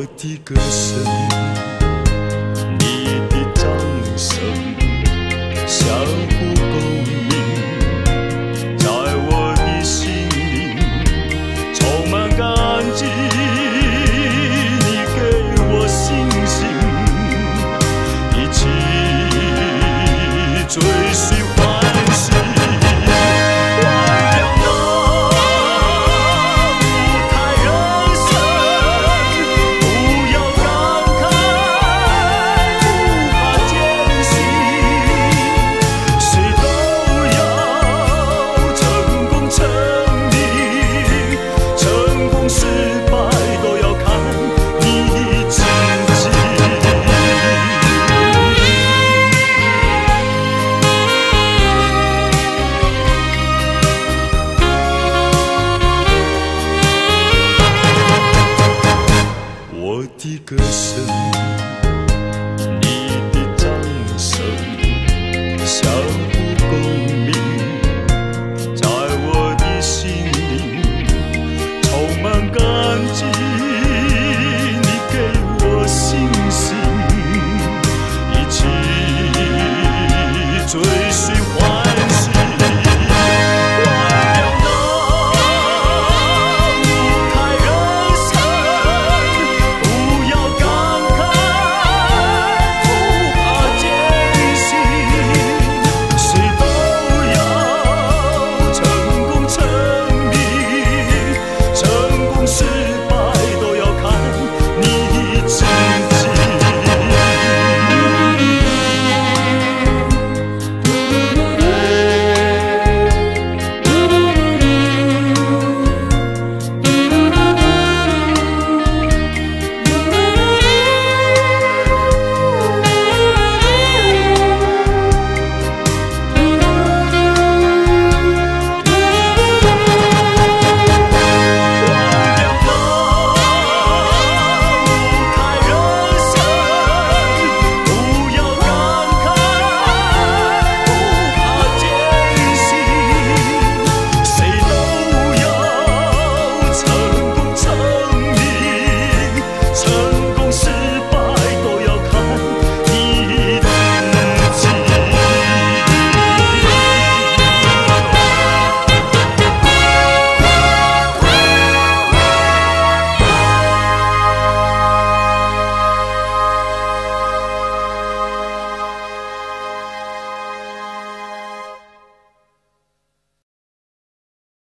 érotique le seul 我的歌声。